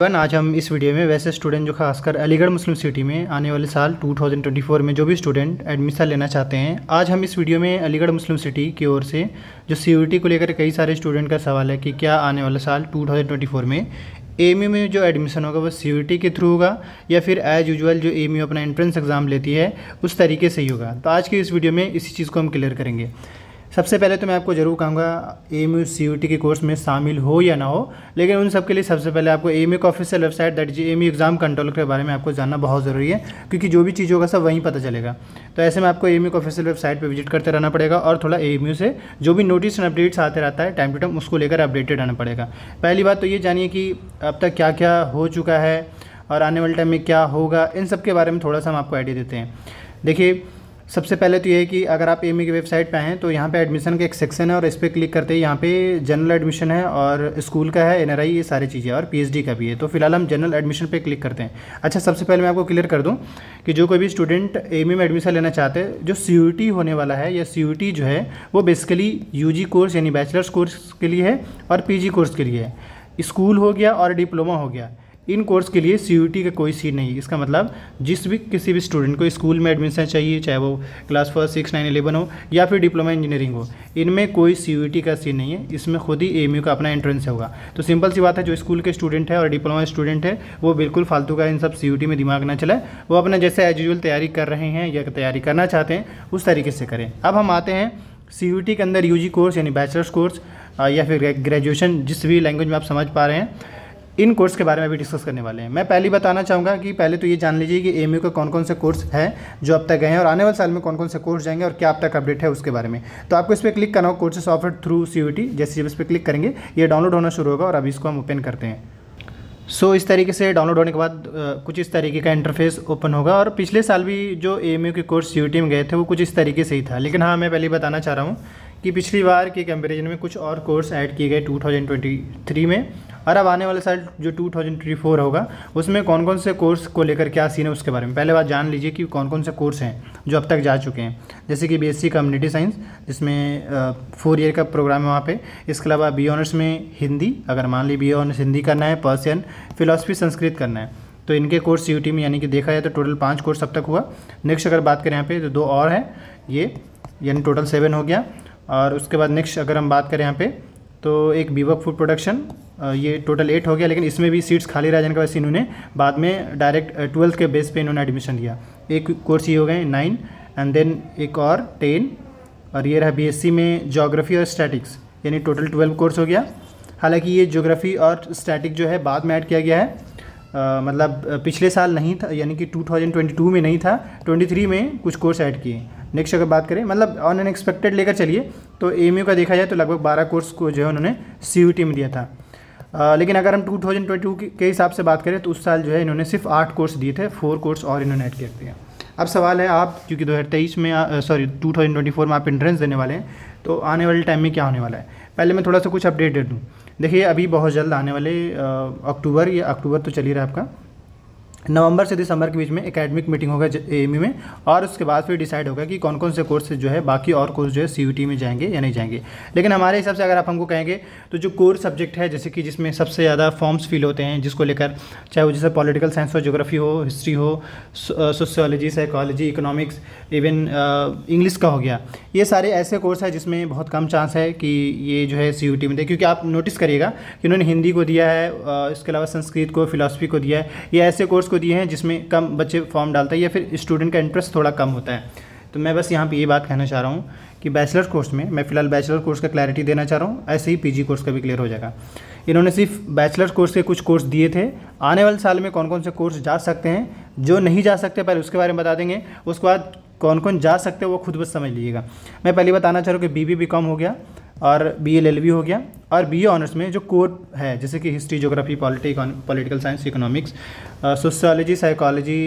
One आज हम इस वीडियो में वैसे स्टूडेंट जो खासकर अलीगढ़ मुस्लिम सिटी में आने वाले साल 2024 में जो भी स्टूडेंट एडमिशन लेना चाहते हैं, आज हम इस वीडियो में अलीगढ़ मुस्लिम सिटी की ओर से जो सी को लेकर कई सारे स्टूडेंट का सवाल है कि क्या आने वाले साल 2024 में ए में जो एडमिशन होगा वो सी के थ्रू होगा या फिर एज यूजल जो एम अपना एंट्रेंस एग्ज़ाम लेती है, उस तरीके से ही होगा। तो आज की इस वीडियो में इसी चीज़ को हम क्लियर करेंगे। सबसे पहले तो मैं आपको ज़रूर कहूँगा M U C U T के कोर्स में शामिल हो या ना हो, लेकिन उन सब के लिए सबसे पहले आपको एम यू का official website that G M U exam control के बारे में आपको जानना बहुत ज़रूरी है, क्योंकि जो भी चीज़ होगा सब वहीं पता चलेगा। तो ऐसे में आपको एम यू का ऑफिशियल वेबसाइट पर विज़िट करते रहना पड़ेगा और थोड़ा एम यू से जो भी नोटिस एंड अपडेट्स आते रहता है टाइम टू टाइम उसको लेकर अपडेटेड रहना पड़ेगा। पहली बात तो ये जानिए कि अब तक क्या क्या हो चुका है और आने वाले टाइम में क्या होगा, इन सब के बारे में थोड़ा सा हम आपको आइडिया देते हैं। देखिए सबसे पहले तो ये है कि अगर आप एम की वेबसाइट पे आएँ तो यहाँ पे एडमिशन का एक सेक्शन है और इस पर क्लिक करते ही यहाँ पे जनरल एडमिशन है और स्कूल का है एनआरआई ये सारी चीज़ें और पीएचडी का भी है। तो फ़िलहाल हम जनरल एडमिशन पे क्लिक करते हैं। अच्छा सबसे पहले मैं आपको क्लियर कर दूँ कि जो कोई भी स्टूडेंट एम में एडमिशन लेना चाहते हैं, जो सीयूटी होने वाला है या सीयूटी जो है, वो बेसिकली यूजी कोर्स यानी बैचलर्स कोर्स के लिए है और पीजी कोर्स के लिए है। स्कूल हो गया और डिप्लोमा हो गया। इन कोर्स के लिए सीयूटी का कोई सीट नहीं इसका मतलब जिस भी किसी भी स्टूडेंट को स्कूल में एडमिशन चाहिए, चाहे वो class first, six, nine, eleven हो, या फिर डिप्लोमा इंजीनियरिंग हो, इनमें कोई सी का सीट नहीं है। इसमें खुद ही ए का अपना एंट्रेंस होगा। तो सिंपल सी बात है, जो स्कूल के स्टूडेंट है और डिप्लोमा स्टूडेंट है, वो बिल्कुल फालतू का इन सब सीयूटी में दिमाग ना चलाए। वो अपना जैसे एज यूजल तैयारी कर रहे हैं या तैयारी करना चाहते हैं, उस तरीके से करें। अब हम आते हैं सीयूटी के अंदर यूजी कोर्स यानी बैचलर्स कोर्स या फिर ग्रेजुएशन जिस भी लैंग्वेज में आप समझ पा रहे हैं। इन कोर्स के बारे में भी डिस्कस करने वाले हैं। मैं पहले बताना चाहूँगा कि पहले तो ये जान लीजिए कि एम का कौन कौन से कोर्स है जो अब तक गए हैं और आने वाले साल में कौन कौन से कोर्स जाएँगे और क्या अब तक अपडेट है उसके बारे में। तो आपको इस पर क्लिक करना हो कोर्सेस ऑफ़र थ्रू सी जैसे जब इस पर क्लिक करेंगे ये डाउनलोड होना शुरू होगा और अभी इसको हम ओपन करते हैं। सो so, इस तरीके से डाउनलोड होने के बाद कुछ इस तरीके का इंटरफेस ओपन होगा और पिछले साल भी जो ए के कोर्स सी में गए थे वो कुछ इस तरीके से ही था। लेकिन हाँ मैं पहले बताना चाह रहा हूँ कि पिछली बार के कंपैरिजन में कुछ और कोर्स ऐड किए गए 2023 में। और अब आने वाले साल जो 2024 होगा, उसमें कौन कौन से कोर्स को लेकर क्या सीन है उसके बारे में? पहले बात जान लीजिए कि कौन कौन से कोर्स हैं जो अब तक जा चुके हैं। जैसे कि बीएससी कम्युनिटी साइंस जिसमें फोर ईयर का प्रोग्राम है वहाँ पे। इसके अलावा बी ऑनर्स में हिंदी, अगर मान ली बी ऑनर्स हिंदी करना है पर्सियन फिलोसफी संस्कृत करना है। तो इनके कोर्स सी में यानी कि देखा जाए तो टोटल पाँच कोर्स अब तक हुआ। नेक्स्ट अगर बात करें यहाँ पे तो दो और हैं। ये, यानी टोटल सेवन हो गया। और उसके बाद नेक्स्ट अगर हम बात करें यहाँ पे तो एक बीवक फ़ूड प्रोडक्शन ये टोटल एट हो गया लेकिन इसमें भी सीट्स खाली रह जाने के वजह से इन्होंने बाद में डायरेक्ट ट्वेल्थ के बेस पे इन्होंने एडमिशन दिया एक कोर्स ये हो गए नाइन एंड देन एक और टेन और ये रहा बीएससी में जोग्राफी और स्टैटिक्स यानी टोटल ट्वेल्व कोर्स हो गया। हालाँकि ये जोग्राफी और स्टैटिक जो है बाद में ऐड किया गया है। आ, मतलब पिछले साल नहीं था यानी कि 2022 में नहीं था 23 में कुछ कोर्स ऐड किए। नेक्स्ट अगर बात करें मतलब ऑन अनएक्सपेक्टेड लेकर चलिए तो एमयू का देखा जाए तो लगभग बारह कोर्स को जो है उन्होंने सीयूटी में दिया था। लेकिन अगर हम 2022 के हिसाब से बात करें तो उस साल जो है इन्होंने सिर्फ़ आठ कोर्स दिए थे फोर कोर्स और इन्होंने ऐड कर दिया अब सवाल है आप, क्योंकि 2023 में सॉरी 2024 में आप एंट्रेंस देने वाले हैं तो आने वाले टाइम में क्या होने वाला है? पहले मैं थोड़ा सा कुछ अपडेट दे दूँ। देखिए, अभी बहुत जल्द आने वाले अक्टूबर, या अक्टूबर तो चल ही रहा है आपका। नवंबर से दिसंबर के बीच में एकेडमिक मीटिंग होगा ए में और उसके बाद फिर डिसाइड होगा कि कौन कौन से कोर्स जो है, बाकी और कोर्स जो है सीयूटी में जाएँगे या नहीं जाएँगे। लेकिन हमारे हिसाब से अगर आप हमको कहेंगे तो जो कोर सब्जेक्ट है, जैसे कि जिसमें सबसे ज़्यादा फॉर्म्स फिल होते हैं, जिसको लेकर चाहे वो जैसे पॉलिटिकल साइंस हो जोग्राफी हो हिस्ट्री हो sociology psychology economics even English का हो गया, ये सारे ऐसे कोर्स हैं जिसमें बहुत कम चांस है कि ये जो है सीयूटी में दे। क्योंकि आप नोटिस करिएगा कि उन्होंने हिंदी को दिया है इसके अलावा संस्कृत को फिलासफी को दिया है, ये ऐसे कोर्स को दिए हैं, जिसमें कम बच्चे फॉर्म डालते हैं या फिर स्टूडेंट का इंटरेस्ट थोड़ा कम होता है। तो मैं बस यहाँ पे ये बात कहना चाह रहा हूँ कि बैचलर कोर्स में, मैं फ़िलहाल बैचलर कोर्स का क्लैरिटी देना चाह रहा हूँ, ऐसे ही पीजी कोर्स का भी क्लियर हो जाएगा। इन्होंने सिर्फ़ बैचलर कोर्स के कुछ कोर्स दिए थे। आने वाले साल में कौन कौन से कोर्स जा सकते हैं, जो नहीं जा सकते, पहले उसके बारे में बता देंगे। उसके बाद कौन कौन जा सकते हैं वो खुद बस समझ लीजिएगा। मैं पहले बताना चाह रहा हूँ कि बी बी हो गया और बी एल हो गया। और बी ऑनर्स में जो कोर है जैसे कि history geography politic political science economics sociology psychology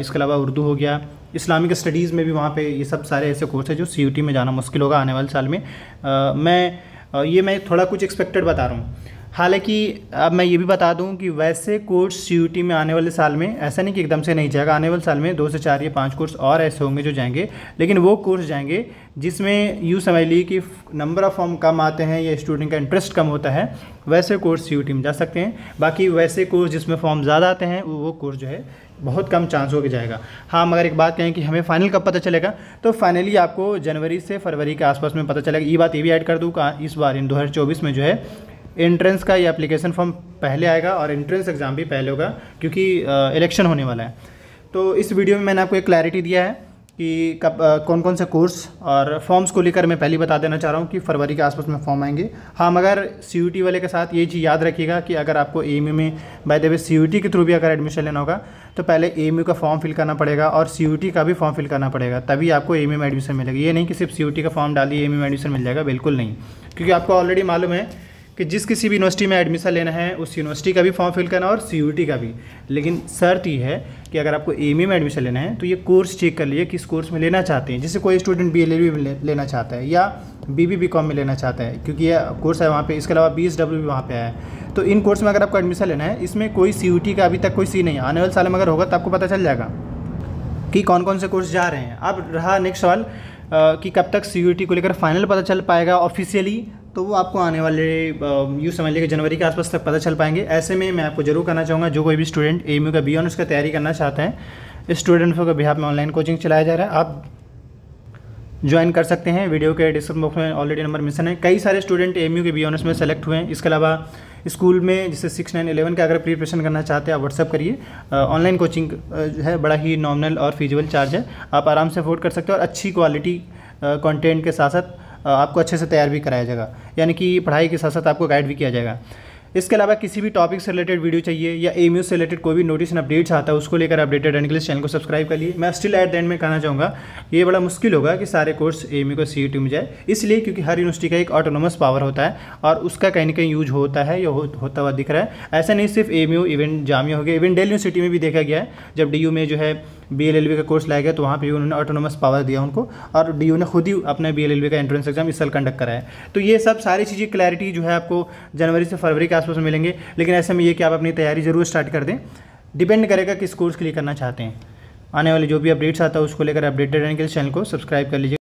इसके अलावा उर्दू हो गया इस्लामिक स्टडीज़ में भी वहाँ पे ये सब सारे ऐसे कोर्स हैं जो सीयूटी में जाना मुश्किल होगा आने वाले साल में। आ, मैं आ, ये मैं थोड़ा कुछ एक्सपेक्टेड बता रहा हूँ। हालाँकि, अब मैं ये भी बता दूँ कि वैसे कोर्स सी में आने वाले साल में ऐसा नहीं कि एकदम से नहीं जाएगा। आने वाले साल में दो से चार या पाँच कोर्स और ऐसे होंगे जो जाएँगे, लेकिन वो कोर्स जाएँगे जिसमें यूँ समझ ली कि नंबर ऑफ़ फॉर्म कम आते हैं या स्टूडेंट का इंटरेस्ट कम होता है, वैसे कोर्स सी में जा सकते हैं। बाकी वैसे कोर्स जिसमें फॉर्म ज़्यादा आते हैं, वो कोर्स जो है बहुत कम चांस हो के जाएगा। हाँ मगर एक बात कहें कि हमें फाइनल कब पता चलेगा? तो फाइनली आपको जनवरी से फरवरी के आसपास में पता चलेगा। ये बात ये भी ऐड कर दूँ इस बार इन 2024 में जो है एंट्रेंस का ये एप्लीकेशन फॉर्म पहले आएगा और एंट्रेंस एग्ज़ाम भी पहले होगा, क्योंकि इलेक्शन होने वाला है। तो इस वीडियो में मैंने आपको एक क्लैरिटी दिया है कि कब कौन कौन से कोर्स और फॉर्म्स को लेकर मैं पहले बता देना चाह रहा हूँ कि फरवरी के आसपास में फॉर्म आएँगे। हाँ मगर सी वाले के साथ ये चीज़ याद रखिएगा कि अगर आपको ए में बाय द वे सीयूटी के थ्रू भी अगर एडमिशन लेना होगा तो पहले ए का फॉर्म फिल करना पड़ेगा और सीयूटी का भी फॉर्म फिल करना पड़ेगा, तभी आपको ए में एडमिशन मिलेगा। ये नहीं कि सिर्फ़ सीयूटी का फॉर्म डालिए ए में एडमिशन मिल जाएगा, बिल्कुल नहीं। क्योंकि आपको ऑलरेडी मालूम है कि जिस किसी भी यूनिवर्सिटी में एडमिशन लेना है, उस यूनिवर्सिटी का भी फॉर्म फिल करना और सीयूटी का भी। लेकिन शर्त ये है कि अगर आपको एम में एडमिशन लेना है तो ये कोर्स चेक कर लिए किस कोर्स में लेना चाहते हैं। जैसे कोई स्टूडेंट बी में लेना चाहता है या बी बी बी में लेना चाहता है, क्योंकि यह कोर्स है वहाँ पे, इसके अलावा बी एस डब्ल्यू भी वहाँ पे है। तो इन कोर्स में अगर आपको एडमिशन लेना है, इसमें कोई सीयूटी का अभी तक कोई सी नहीं आने वाले साल में अगर होगा तो आपको पता चल जाएगा कि कौन कौन से कोर्स जा रहे हैं। अब रहा नेक्स्ट सवाल कि कब तक सीयूटी को लेकर फाइनल पता चल पाएगा ऑफिशियली तो वो आपको आने वाले यूँ समझ लीजिए जनवरी के आसपास तक पता चल पाएँगे। ऐसे में मैं आपको ज़रूर करना चाहूँगा, जो कोई भी स्टूडेंट ए का बी उसका तैयारी करना चाहते हैं स्टूडेंट्स का बिहार में ऑनलाइन कोचिंग चलाया जा रहा है। आप ज्वाइन कर सकते हैं। वीडियो के डिस्क्रिप्शन बॉक्स में ऑलरेडी नंबर मिशन है। कई सारे स्टूडेंट एमयू के बी ऑनर्स में सेलेक्ट हुए हैं। इसके अलावा स्कूल में जैसे सिक्स नाइन एलेवन का अगर प्रिपरेशन करना चाहते हैं, आप व्हाट्सअप करिए। ऑनलाइन कोचिंग है, बड़ा ही नॉमिनल और फीजिबल चार्ज है। आप आराम से अफोर्ड कर सकते हो और अच्छी क्वालिटी कंटेंट के साथ साथ आपको अच्छे से तैयार भी कराया जाएगा। यानी कि पढ़ाई के साथ साथ आपको गाइड भी किया जाएगा। इसके अलावा किसी भी टॉपिक से रिलेटेड वीडियो चाहिए या एम से रिलेटेड कोई भी नोटिस एंड अपडेट्स आता है उसको लेकर अपडेटेड रहने के लिए चैनल को सब्सक्राइब कर लिए। मैं स्टिल एट द एंड में कहना चाहूँगा ये बड़ा मुश्किल होगा कि सारे कोर्स ए एम को सी में जाए। इसलिए क्योंकि हर यूनिवर्सिटी का एक ऑटोनोमस पावर होता है और उसका कहीं ना कहीं यूज़ होता है या हो, होता हुआ दिख रहा है। ऐसा नहीं सिर्फ़ एम यू इवेंट जामिया हो गया इवन डेली यूनिवर्सिटी में भी देखा गया है जब DU में जो है बी का कोर्स लाया गया तो वहाँ पर उन्होंने ऑटोनोमस पावर दिया उनको और डी ने खुद ही अपने बी का एंट्रेंस एग्ज़ाम इस साल कंडक्ट कराया तो ये सब सारी चीज़ें क्लैरिटी जो है आपको जनवरी से फरवरी के आसपास मिलेंगे, लेकिन ऐसे में ये कि आप अपनी तैयारी ज़रूर स्टार्ट कर दें। डिपेंड करेगा किस कोर्स के लिए करना चाहते हैं। आने वाले जो भी अपडेट्स आता है, उसको लेकर अपडेटेड रहने के लिए चैनल को सब्सक्राइब कर लीजिए